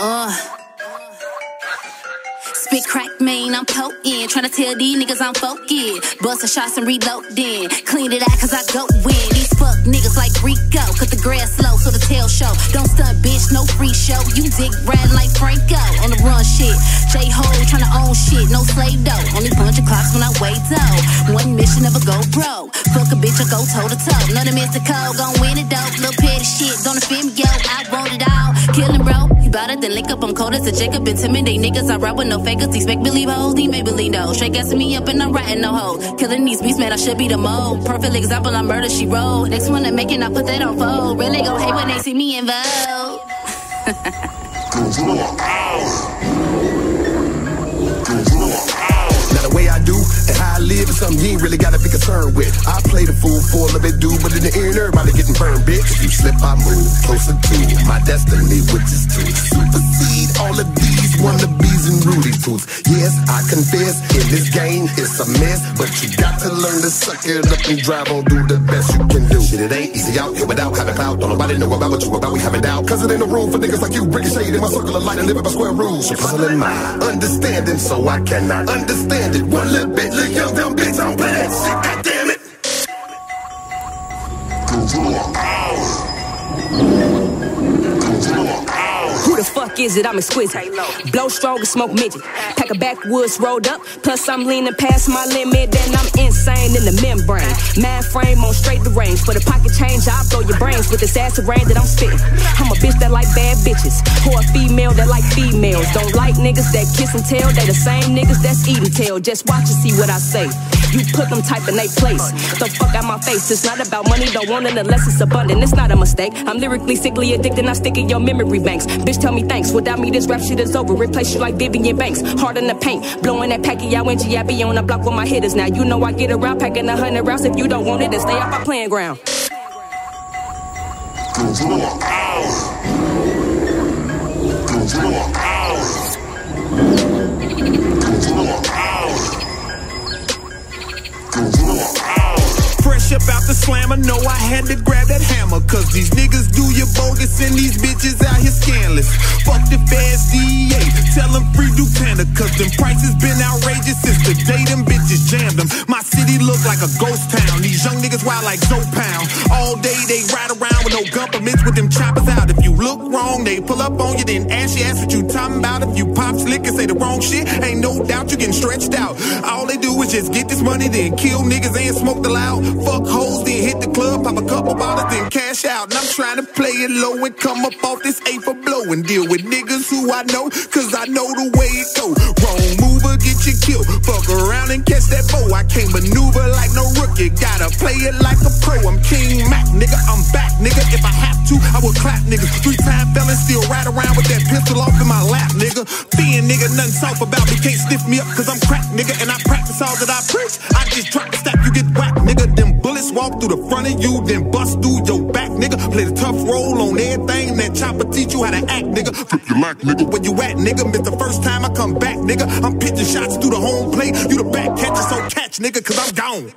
Uh. Spit crack mean, I'm potent. Tryna tell these niggas I'm focused. Bustin' shots and reloading. Clean it out cause I go win. These fuck niggas like Rico. Cause the grass slow, so the tail show. Don't stunt, bitch, no free show. You dick riding like Franco on the run shit. J Ho tryna own shit, no slave dough. Only punch clocks when I wait though. One mission never go bro. Fuck a bitch, I go toe to toe. None of Mr. Cole gon' win it though. Little petty shit, don't offend me, yo. I want it all. Bout it, then link up. I'm cold as a Jacob. Intimidate niggas. I ride with no fakers. These make believe hoes. He may believe no. Straight gassing me up and I'm writing no hoes. Killing these beats, man. I should be the mold. Perfect example. I murder, she roll. Next one to make it, I put that on fold. Really gon' hate when they see me in vogue. Now you ain't really gotta be concerned with. I play the fool for a little bit, do, but in the end, everybody getting burned, bitch. You slip, I move closer to my destiny, which is to supersede all of these wannabes and Rudy Yes, I confess, in this game, it's a mess, but you got to learn to suck it up and drive on, do the best you can do. Shit, it ain't easy out here without having clout. Don't nobody know about what you about, we having doubt. Cause it ain't no room for niggas like you, ricochet in my circle of light and living by square rules. So puzzling my understanding, so I cannot understand it. One little bit, little young dumb bitch, play that shit, fuck is it? I'm exquisite. Blow strong and smoke midget. Pack a backwoods rolled up. Plus, I'm leaning past my limit. Then I'm insane in the membrane. Man frame on straight the range. For the pocket change, I'll blow your brains with this acid rain that I'm spitting. I'm a bitch that like bad bitches. Or a female that like females. Don't like niggas that kiss and tell. They the same niggas that's eating tail. Just watch and see what I say. You put them type in they place. The fuck out my face. It's not about money, don't want it unless it's abundant. It's not a mistake. I'm lyrically sickly addicted, I stick in your memory banks. Bitch, tell me thanks. Without me, this rap shit is over. Replace you like Vivian Banks. Hard in the paint. Blowing that Pacquiao energy. I be on the block with my hitters. Now you know I get around packing a hundred rounds. If you don't want it, then stay off my playing ground. Fresh up out the slammer, know I had to grab that hammer. Cause these niggas do you bogus and these bitches out here scandalous. Fuck the fast DEA, tell them free Dupana. Cause them prices been outrageous since the day them bitches jammed them. My city look like a ghost town. These young niggas wild like Zoe Pound. All day they ride no governments with them choppers out. If you look wrong, they pull up on you, then ask you, ask what you talking about. If you pop slick and say the wrong shit, ain't no doubt you getting stretched out. All they do is just get this money, then kill niggas and smoke the loud. Fuck hoes, then hit the club, pop a couple bottles, then cash out. And I'm trying to play it low and come up off this A for blow and deal with niggas who I know, cause I know the way it go. Wrong mover, get you killed. Fuck around and catch that bow. I can't maneuver like no rookie, gotta play it like a pro. I'm King Mack, nigga, I'm back, nigga. If I have to, I will clap, nigga. Three time felon, still ride around with that pistol off in my lap, nigga. Being nigga, nothing soft about me, can't sniff me up, cause I'm crack, nigga. And I practice all that I preach. I just drop the stack, you get whacked, nigga. Them bullets walk through the front of you, then bust through your back, nigga. Play the tough role on everything, that chopper teach you how to act, nigga. Flip your lack, nigga. Where you at, nigga? Miss the first time I come back, nigga. I'm pitching shots through the home plate. You the back catcher, so catch, nigga, cause I'm gone.